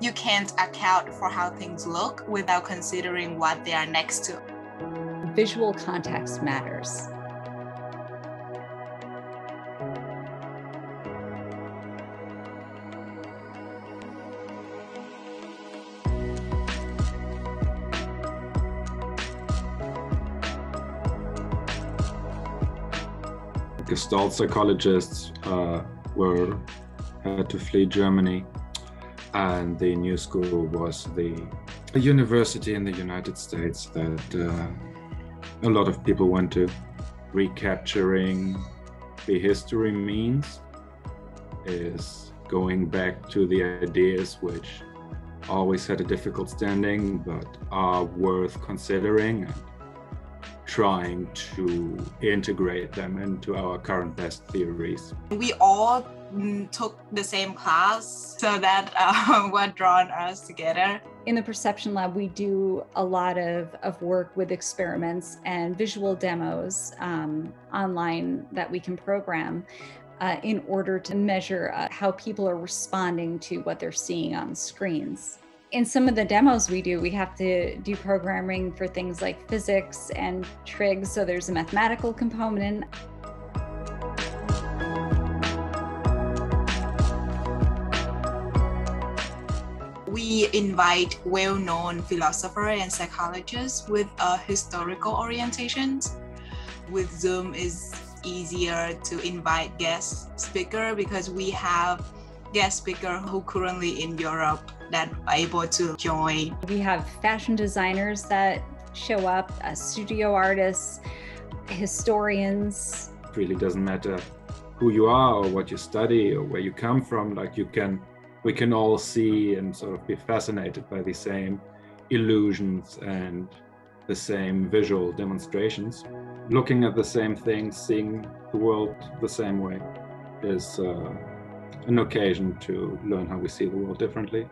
You can't account for how things look without considering what they are next to. Visual context matters. Gestalt psychologists uh, were had to flee Germany, and the new school was the university in the United States that uh, a lot of people went to. Recapturing the history means is going back to the ideas which always had a difficult standing but are worth considering trying to integrate them into our current best theories. We all took the same class so that uh, what drawn us together. In the Perception Lab, we do a lot of, of work with experiments and visual demos um, online that we can program uh, in order to measure uh, how people are responding to what they're seeing on screens in some of the demos we do, we have to do programming for things like physics and trig, So there's a mathematical component. We invite well-known philosophers and psychologists with a historical orientation. With Zoom is easier to invite guest speaker because we have guest speaker who currently in Europe that are able to join. We have fashion designers that show up, uh, studio artists, historians. It really doesn't matter who you are or what you study or where you come from. Like you can, we can all see and sort of be fascinated by the same illusions and the same visual demonstrations. Looking at the same thing, seeing the world the same way is uh, an occasion to learn how we see the world differently.